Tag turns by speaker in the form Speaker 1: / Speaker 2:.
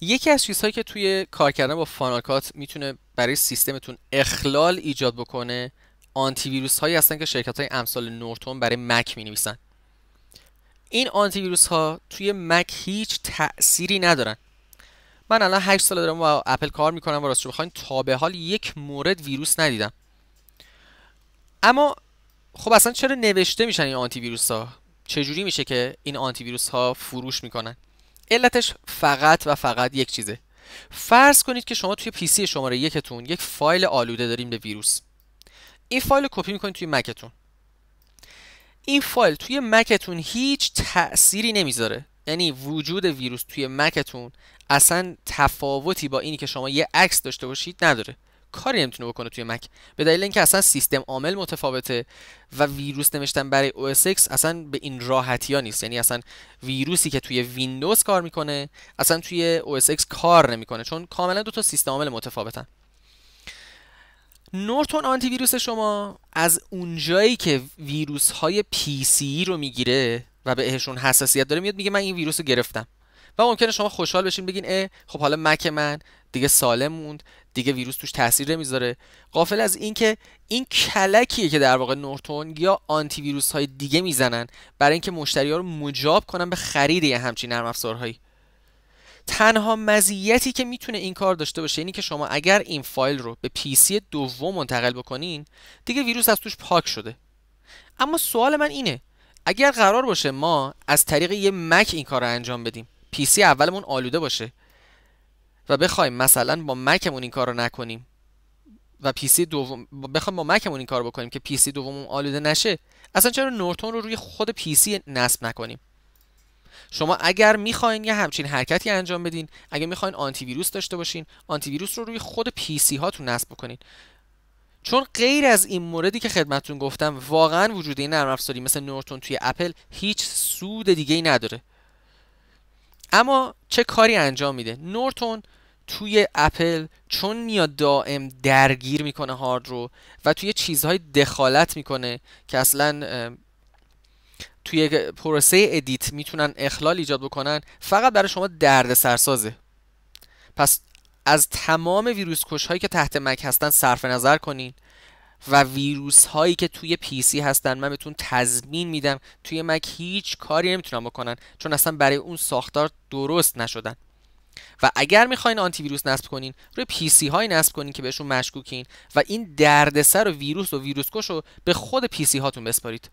Speaker 1: یکی از چیزهایی که توی کار کردن با فانالکات می‌تونه برای سیستمتون اخلال ایجاد بکنه آنتی ویروس هایی هستن که شرکت های امثال نورتون برای مک می نویسن این آنتی ویروس ها توی مک هیچ تأثیری ندارن. من الان 8 سال دارم با اپل کار می‌کنم و راستش بخواین تا به حال یک مورد ویروس ندیدم. اما خب اصلا چرا نوشته میشن این آنتی ویروس ها چجوری میشه که این آنتی ویروس ها فروش می‌کنن؟ علتش فقط و فقط یک چیزه. فرض کنید که شما توی پیسی شماره یکتون یک فایل آلوده داریم به ویروس. این فایل رو کپی می‌کنید توی مکتون. این فایل توی مکتون هیچ تأثیری نمی‌ذاره. یعنی وجود ویروس توی مکتون اصلا تفاوتی با اینی که شما یه عکس داشته باشید نداره. کاری نمی‌تونه بکنه توی مک به دلیل اینکه اصلا سیستم عامل متفاوته و ویروس نوشتن برای OS X اصلا به این راحتی ها نیست. یعنی اصلا ویروسی که توی ویندوز کار می‌کنه اصلا توی OS X کار نمی‌کنه چون کاملا دو تا سیستم عامل متفاوتن. نورتون آنتی ویروس شما از اونجایی که ویروس های PC رو می‌گیره و بهشون حساسیت داره میاد میگه من این ویروس رو گرفتم. و ممکنه شما خوشحال بشین بگین اه خب حالا مک من دیگه سالم موند. دیگه ویروس توش تاثیر نمی‌ذاره. غافل از اینکه این کلکیه که در واقع نورتون یا آنتی ویروس های دیگه می‌زنن برای اینکه مشتری ها رو مجاب کنن به خرید یه همچین نرم افزارهایی. تنها مزیتی که می‌تونه این کار داشته باشه اینی که شما اگر این فایل رو به PC دوم منتقل بکنین دیگه ویروس از توش پاک شده. اما سوال من اینه اگر قرار باشه ما از طریق یه مک این کار رو انجام بدیم PC اولمون آلوده باشه و بخوایم مثلا با مکمون این کار رو نکنیم و PC دوم بخوایم با مکمون این کار بکنیم که PC دوممون آلوده نشه اصلا چرا نورتون رو روی خود PC نصب نکنیم؟ شما اگر می‌خواین یه همچین حرکتی انجام بدین اگر می‌خواین آنتی ویروس داشته باشین آنتی ویروس رو روی خود PC هاتون نصب بکنین. چون غیر از این موردی که خدمتتون گفتم واقعا وجود این نرم افزاری مثل نورتون توی اپل هیچ سود دیگه ای نداره. اما چه کاری انجام میده؟ نورتون توی اپل چون میاد دائم درگیر می‌کنه هارد رو و توی چیزهای دخالت می‌کنه که اصلا توی پروسه edit می‌تونن اخلال ایجاد بکنن فقط برای شما درد سرسازه. پس از تمام ویروس کش هایی که تحت مک هستن صرف نظر کنین و ویروس هایی که توی PC هستن من بهتون تضمین میدم توی مک هیچ کاری نمی‌تونن بکنن چون اصلا برای اون ساختار درست نشدن. و اگر می‌خواین آنتی ویروس نصب کنین روی PC های نصب کنین که بهشون مشکوکین و این دردسر و ویروس و ویروس کش رو به خود PC هاتون بسپارید.